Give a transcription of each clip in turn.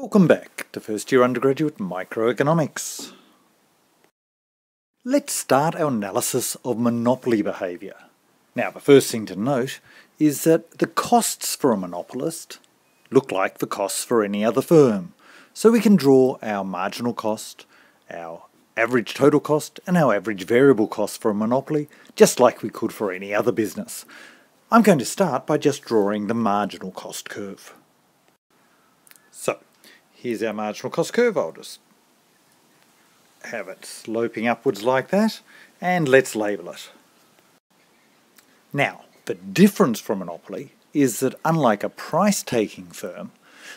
Welcome back to first year undergraduate microeconomics. Let's start our analysis of monopoly behaviour. Now, the first thing to note is that the costs for a monopolist look like the costs for any other firm. So we can draw our marginal cost, our average total cost, and our average variable cost for a monopoly, just like we could for any other business. I'm going to start by just drawing the marginal cost curve. Here's our marginal cost curve. I'll just have it sloping upwards like that, and let's label it. Now, the difference from monopoly is that unlike a price-taking firm,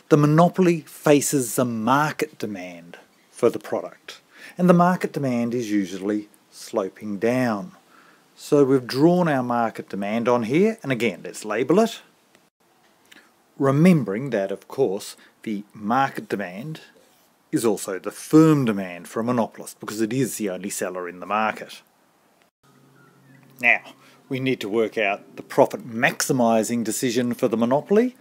the monopoly faces the market demand for the product. And the market demand is usually sloping down. So we've drawn our market demand on here, and again, let's label it. Remembering that, of course, the market demand is also the firm demand for a monopolist because it is the only seller in the market. Now, we need to work out the profit maximising decision for the monopoly.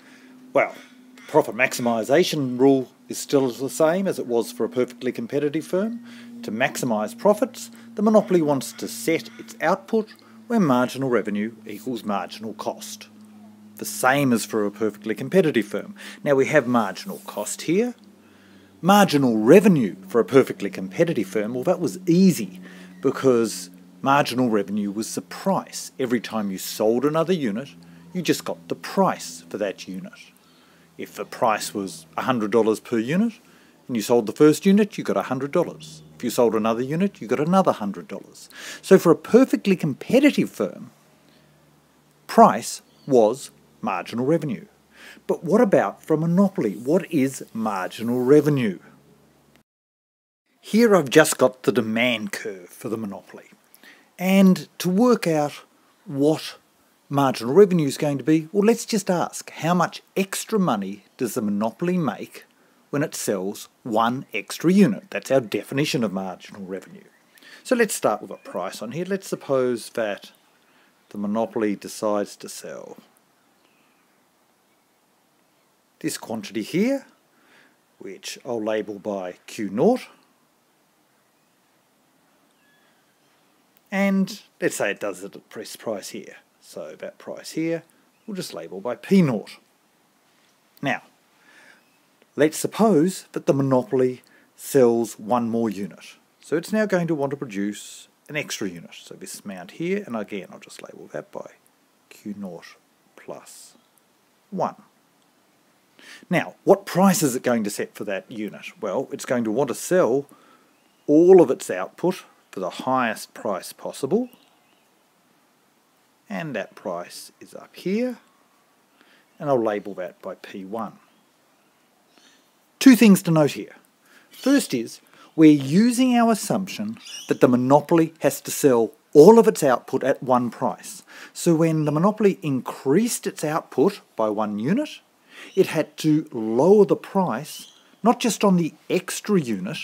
Well, the profit maximisation rule is still the same as it was for a perfectly competitive firm. To maximise profits, the monopoly wants to set its output where marginal revenue equals marginal cost. The same as for a perfectly competitive firm. Now we have marginal cost here. Marginal revenue for a perfectly competitive firm, well that was easy because marginal revenue was the price. Every time you sold another unit, you just got the price for that unit. If the price was $100 per unit, and you sold the first unit, you got $100. If you sold another unit, you got another $100. So for a perfectly competitive firm, price was marginal revenue. But what about for a monopoly? What is marginal revenue? Here I've just got the demand curve for the monopoly. And to work out what marginal revenue is going to be, well, let's just ask how much extra money does the monopoly make when it sells one extra unit. That's our definition of marginal revenue. So let's start with a price on here. Let's suppose that the monopoly decides to sell this quantity here, which I'll label by Q naught. And let's say it does it at press price here. So that price here, we'll just label by P naught. Now, Let's suppose that the monopoly sells one more unit. So it's now going to want to produce an extra unit. So this amount here, and again I'll just label that by Q naught plus 1. Now, what price is it going to set for that unit? Well, it's going to want to sell all of its output for the highest price possible. And that price is up here. And I'll label that by P1. Two things to note here. First is, we're using our assumption that the monopoly has to sell all of its output at one price. So when the monopoly increased its output by one unit, it had to lower the price, not just on the extra unit,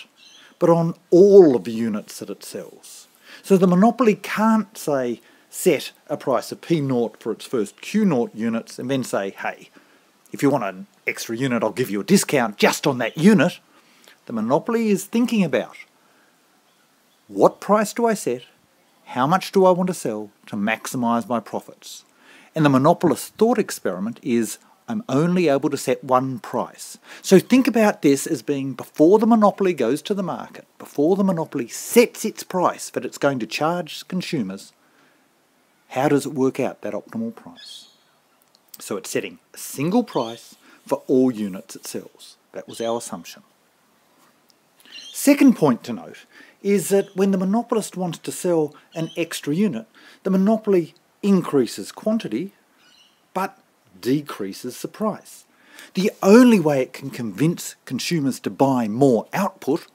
but on all of the units that it sells. So the monopoly can't say, set a price of P naught for its first Q naught units and then say, hey, if you want an extra unit, I'll give you a discount just on that unit. The monopoly is thinking about what price do I set, how much do I want to sell to maximise my profits. And the monopolist thought experiment is I'm only able to set one price. So think about this as being before the monopoly goes to the market, before the monopoly sets its price that it's going to charge consumers, how does it work out that optimal price? So it's setting a single price for all units it sells. That was our assumption. Second point to note is that when the monopolist wants to sell an extra unit, the monopoly increases quantity decreases the price. The only way it can convince consumers to buy more output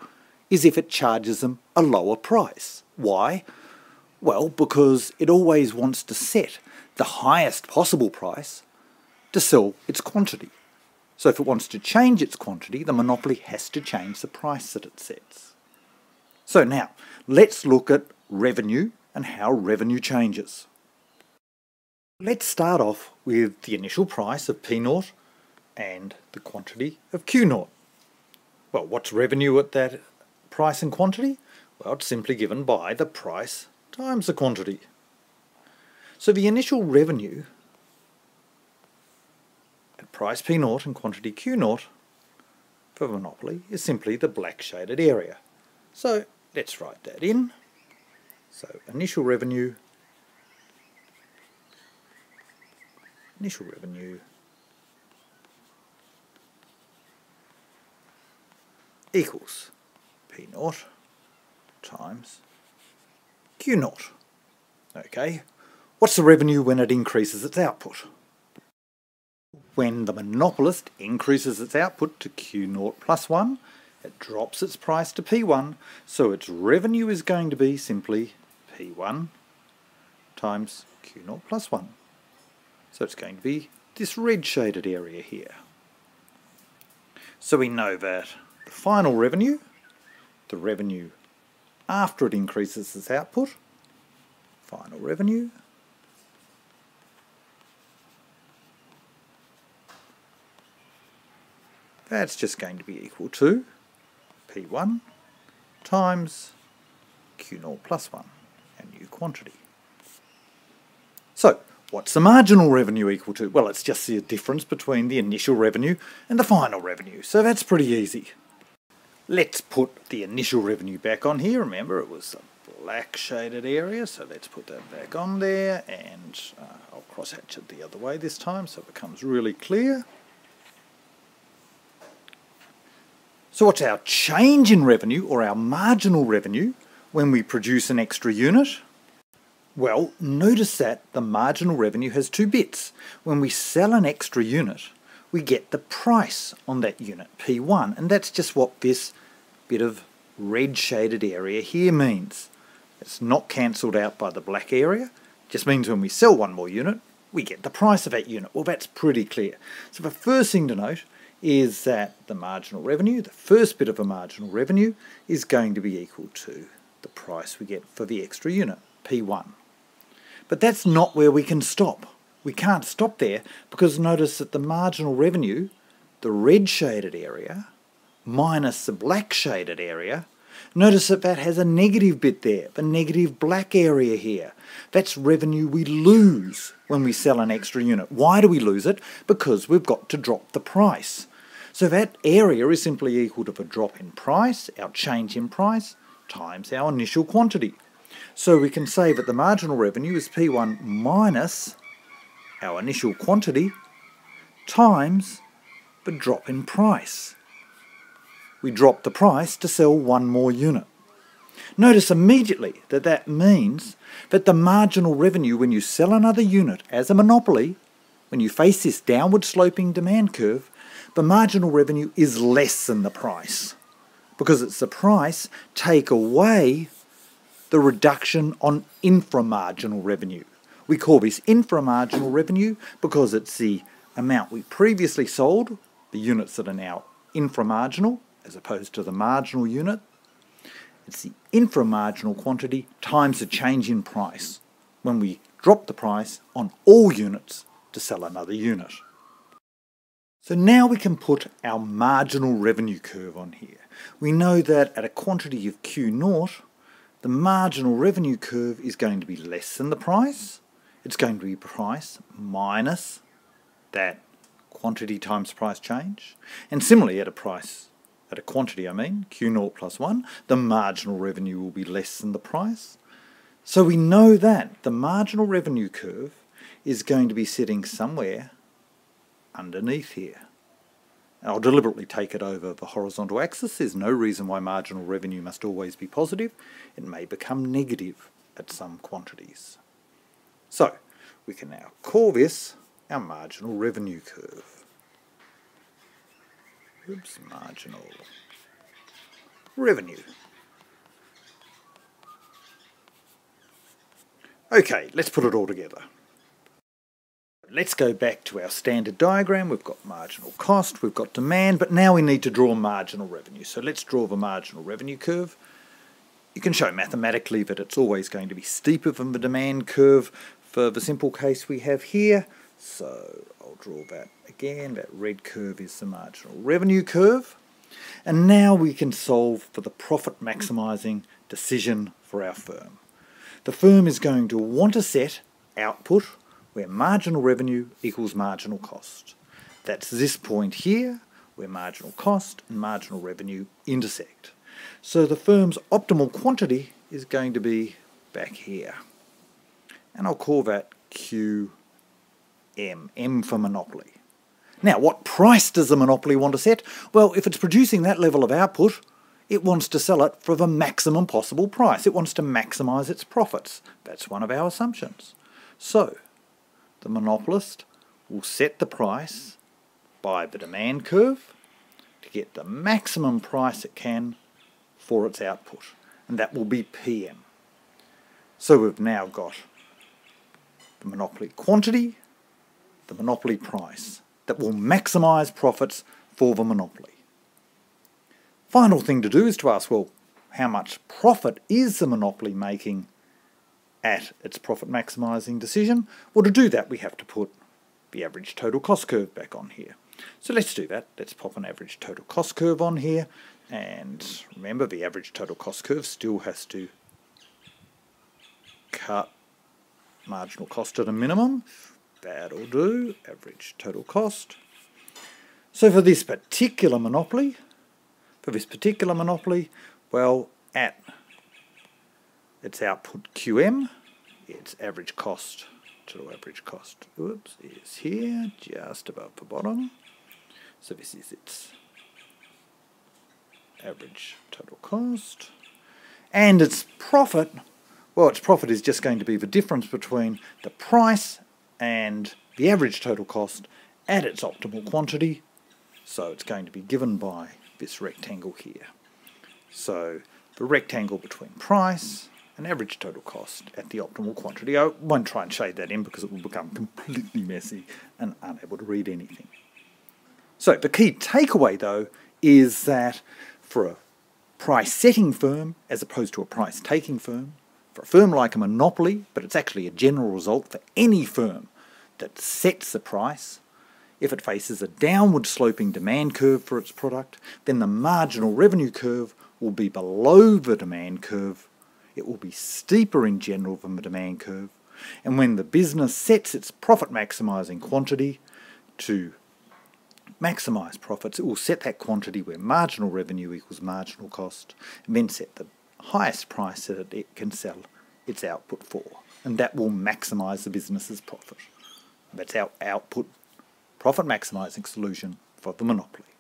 is if it charges them a lower price. Why? Well, because it always wants to set the highest possible price to sell its quantity. So if it wants to change its quantity, the monopoly has to change the price that it sets. So now, let's look at revenue and how revenue changes. Let's start off with the initial price of P naught and the quantity of Q naught. Well, what's revenue at that price and quantity? Well, it's simply given by the price times the quantity. So the initial revenue at price P naught and quantity Q naught for monopoly is simply the black shaded area. So let's write that in. So initial revenue, initial revenue equals P naught times Q naught. Okay, what's the revenue when it increases its output? When the monopolist increases its output to Q naught plus 1, it drops its price to P1, so its revenue is going to be simply P1 times Q naught plus 1. So it's going to be this red shaded area here. So we know that the final revenue, the revenue after it increases its output, final revenue, that's just going to be equal to P1 times Q0 plus 1, a new quantity. What's the marginal revenue equal to? Well, it's just the difference between the initial revenue and the final revenue, so that's pretty easy. Let's put the initial revenue back on here. Remember, it was a black shaded area, so let's put that back on there, and uh, I'll cross hatch it the other way this time so it becomes really clear. So what's our change in revenue, or our marginal revenue, when we produce an extra unit? Well, notice that the marginal revenue has two bits. When we sell an extra unit, we get the price on that unit, P1, and that's just what this bit of red shaded area here means. It's not cancelled out by the black area, it just means when we sell one more unit, we get the price of that unit. Well, that's pretty clear. So the first thing to note is that the marginal revenue, the first bit of a marginal revenue, is going to be equal to the price we get for the extra unit, P1. But that's not where we can stop. We can't stop there because notice that the marginal revenue, the red shaded area, minus the black shaded area, notice that that has a negative bit there, the negative black area here. That's revenue we lose when we sell an extra unit. Why do we lose it? Because we've got to drop the price. So that area is simply equal to the drop in price, our change in price, times our initial quantity. So we can say that the marginal revenue is P1 minus our initial quantity times the drop in price. We drop the price to sell one more unit. Notice immediately that that means that the marginal revenue when you sell another unit as a monopoly, when you face this downward sloping demand curve, the marginal revenue is less than the price because it's the price take away the reduction on inframarginal revenue. We call this inframarginal revenue because it's the amount we previously sold, the units that are now inframarginal, as opposed to the marginal unit. It's the inframarginal quantity times the change in price when we drop the price on all units to sell another unit. So now we can put our marginal revenue curve on here. We know that at a quantity of Q naught, the marginal revenue curve is going to be less than the price. It's going to be price minus that quantity times price change. And similarly at a price, at a quantity I mean, Q naught plus 1, the marginal revenue will be less than the price. So we know that the marginal revenue curve is going to be sitting somewhere underneath here. I'll deliberately take it over the horizontal axis. There's no reason why marginal revenue must always be positive. It may become negative at some quantities. So, we can now call this our marginal revenue curve. Oops, marginal revenue. Okay, let's put it all together. Let's go back to our standard diagram. We've got marginal cost, we've got demand, but now we need to draw marginal revenue. So let's draw the marginal revenue curve. You can show mathematically that it's always going to be steeper than the demand curve for the simple case we have here. So I'll draw that again. That red curve is the marginal revenue curve. And now we can solve for the profit maximising decision for our firm. The firm is going to want to set output where marginal revenue equals marginal cost. That's this point here where marginal cost and marginal revenue intersect. So the firm's optimal quantity is going to be back here. And I'll call that QM, M for monopoly. Now, what price does the monopoly want to set? Well, if it's producing that level of output, it wants to sell it for the maximum possible price. It wants to maximise its profits. That's one of our assumptions. So, the monopolist will set the price by the demand curve to get the maximum price it can for its output, and that will be PM. So we've now got the monopoly quantity, the monopoly price that will maximise profits for the monopoly. Final thing to do is to ask, well, how much profit is the monopoly making at its profit maximising decision? Well, to do that, we have to put the average total cost curve back on here. So let's do that. Let's pop an average total cost curve on here. And remember, the average total cost curve still has to cut marginal cost at a minimum. That'll do. Average total cost. So for this particular monopoly, for this particular monopoly, well, at its output QM, its average cost, total average cost, oops, is here, just above the bottom. So this is its average total cost. And its profit, well, its profit is just going to be the difference between the price and the average total cost at its optimal quantity. So it's going to be given by this rectangle here. So the rectangle between price and average total cost at the optimal quantity. I won't try and shade that in because it will become completely messy and unable to read anything. So the key takeaway though is that for a price setting firm as opposed to a price taking firm, for a firm like a monopoly, but it's actually a general result for any firm that sets the price, if it faces a downward sloping demand curve for its product, then the marginal revenue curve will be below the demand curve. It will be steeper in general than the demand curve. And when the business sets its profit maximising quantity to maximise profits, it will set that quantity where marginal revenue equals marginal cost, and then set the highest price that it can sell its output for. And that will maximise the business's profit. That's our output profit maximizing solution for the monopoly.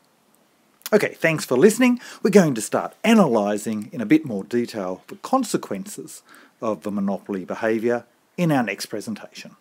Okay, thanks for listening. We're going to start analysing in a bit more detail the consequences of the monopoly behaviour in our next presentation.